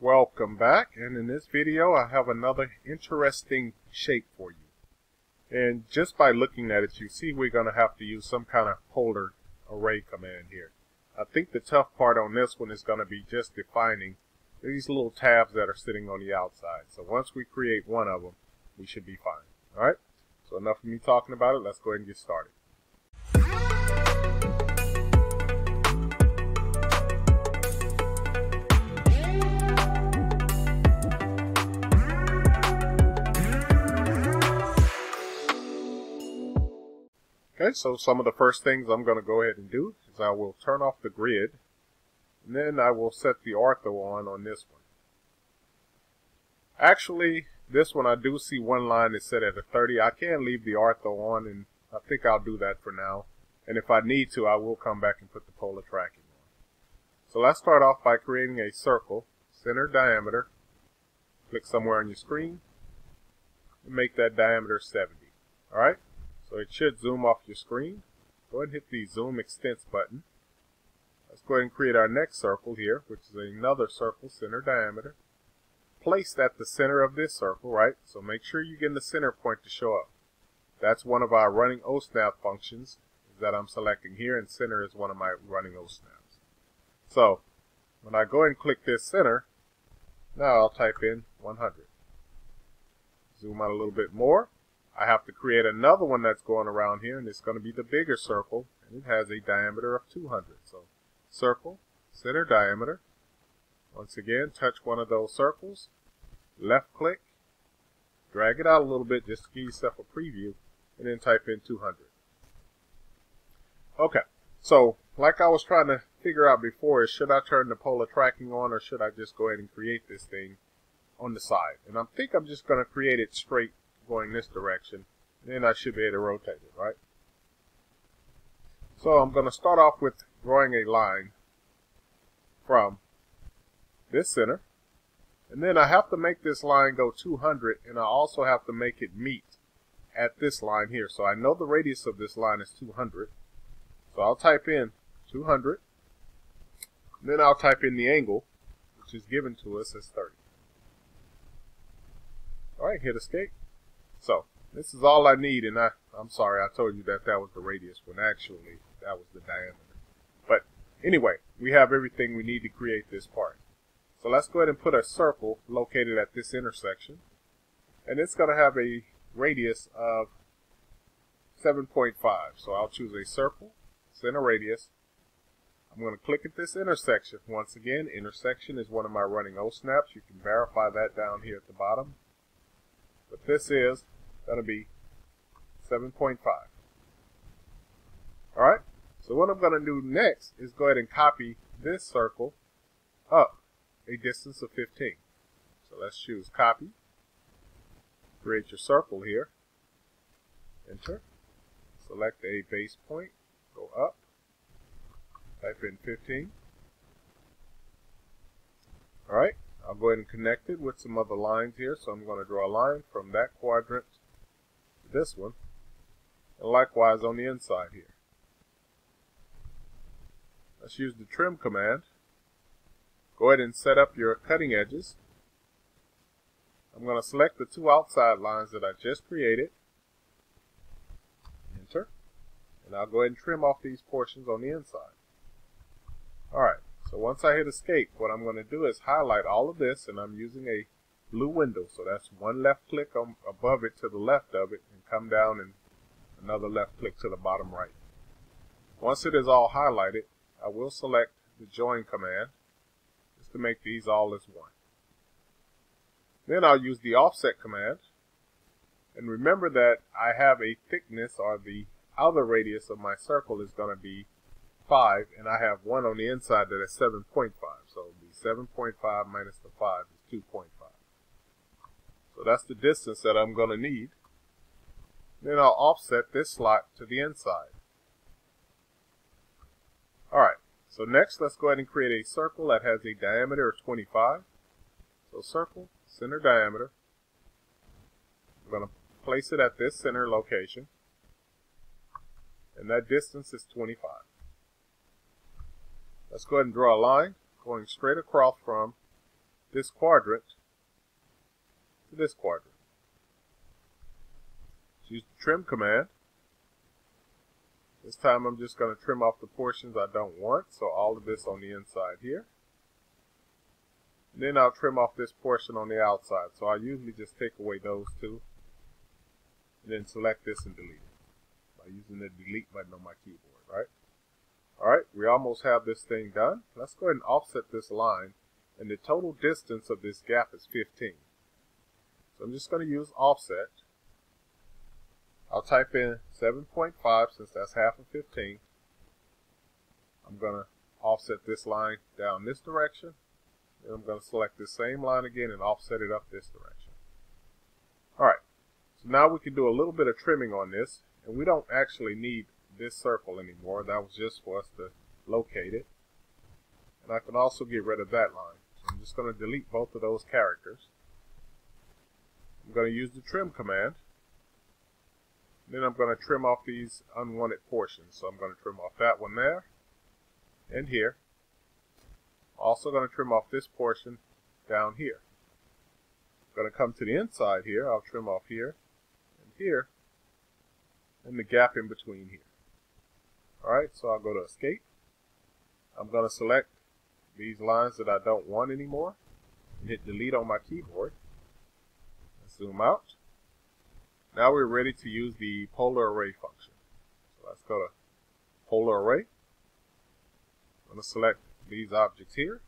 Welcome back and in this video I have another interesting shape for you. And just by looking at it you see we're going to have to use some kind of polar array command here. I think the tough part on this one is going to be just defining these little tabs that are sitting on the outside. So once we create one of them we should be fine. Alright, so enough of me talking about it, let's go ahead and get started. Okay, so some of the first things I'm going to go ahead and do is I will turn off the grid, and then I will set the ortho on on this one. Actually, this one I do see one line is set at a 30. I can leave the ortho on, and I think I'll do that for now. And if I need to, I will come back and put the polar tracking on. So let's start off by creating a circle, center diameter. Click somewhere on your screen, and make that diameter 70. Alright? So it should zoom off your screen. Go ahead and hit the zoom extents button. Let's go ahead and create our next circle here, which is another circle, center diameter. Placed at the center of this circle, right? So make sure you get the center point to show up. That's one of our running OSNAP functions that I'm selecting here, and center is one of my running OSNAPs. So when I go and click this center, now I'll type in 100. Zoom out a little bit more. I have to create another one that's going around here, and it's going to be the bigger circle, and it has a diameter of 200. So, circle, center diameter. Once again, touch one of those circles, left click, drag it out a little bit just to give yourself a preview, and then type in 200. Okay, so like I was trying to figure out before is should I turn the polar tracking on or should I just go ahead and create this thing on the side? And I think I'm just going to create it straight going this direction, then I should be able to rotate it, right? So I'm going to start off with drawing a line from this center, and then I have to make this line go 200, and I also have to make it meet at this line here. So I know the radius of this line is 200, so I'll type in 200, then I'll type in the angle, which is given to us as 30. Alright, hit escape. So this is all I need, and I, I'm sorry, I told you that that was the radius when actually that was the diameter. But anyway, we have everything we need to create this part. So let's go ahead and put a circle located at this intersection. And it's going to have a radius of 7.5. So I'll choose a circle, center radius. I'm going to click at this intersection. Once again, intersection is one of my running OSNAPs. You can verify that down here at the bottom. But this is to be 7.5. Alright, so what I'm going to do next is go ahead and copy this circle up a distance of 15. So let's choose copy, create your circle here, enter, select a base point, go up, type in 15. Alright, I'll go ahead and connect it with some other lines here. So I'm going to draw a line from that quadrant this one. And likewise on the inside here. Let's use the trim command. Go ahead and set up your cutting edges. I'm going to select the two outside lines that I just created. Enter. And I'll go ahead and trim off these portions on the inside. Alright. So once I hit escape, what I'm going to do is highlight all of this, and I'm using a blue window. So that's one left click on, above it to the left of it, and come down and another left click to the bottom right. Once it is all highlighted, I will select the join command, just to make these all as one. Then I'll use the offset command, and remember that I have a thickness, or the outer radius of my circle is going to be 5, and I have 1 on the inside that is 7.5. So the 7.5 minus the 5 is 2.5. So that's the distance that I'm going to need. Then I'll offset this slot to the inside. Alright, so next let's go ahead and create a circle that has a diameter of 25. So circle, center diameter. I'm going to place it at this center location. And that distance is 25. Let's go ahead and draw a line going straight across from this quadrant this quadrant. Use the trim command. This time I'm just going to trim off the portions I don't want, so all of this on the inside here. And then I'll trim off this portion on the outside. So I usually just take away those two, and then select this and delete it by using the delete button on my keyboard, right? Alright, we almost have this thing done. Let's go ahead and offset this line, and the total distance of this gap is 15. So I'm just going to use offset. I'll type in 7.5 since that's half of 15. I'm going to offset this line down this direction. And I'm going to select the same line again and offset it up this direction. Alright, so now we can do a little bit of trimming on this. And we don't actually need this circle anymore. That was just for us to locate it. And I can also get rid of that line. So I'm just going to delete both of those characters. I'm going to use the trim command. Then I'm going to trim off these unwanted portions. So I'm going to trim off that one there and here. Also going to trim off this portion down here. I'm going to come to the inside here. I'll trim off here and here and the gap in between here. Alright, so I'll go to escape. I'm going to select these lines that I don't want anymore and hit delete on my keyboard. Zoom out. Now we're ready to use the polar array function. So let's go to polar array. I'm going to select these objects here.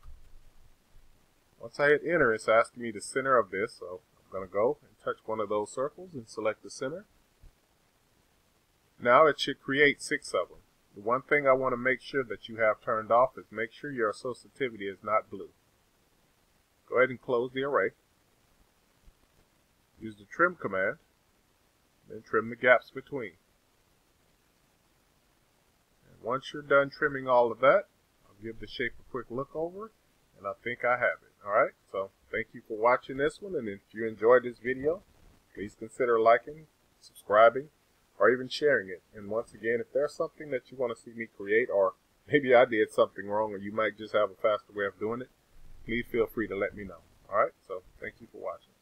Once I hit enter, it's asking me the center of this, so I'm going to go and touch one of those circles and select the center. Now it should create six of them. The one thing I want to make sure that you have turned off is make sure your associativity is not blue. Go ahead and close the array. Use the trim command then trim the gaps between. And once you're done trimming all of that, I'll give the shape a quick look over, and I think I have it. Alright, so thank you for watching this one, and if you enjoyed this video, please consider liking, subscribing, or even sharing it. And once again, if there's something that you want to see me create, or maybe I did something wrong, or you might just have a faster way of doing it, please feel free to let me know. Alright, so thank you for watching.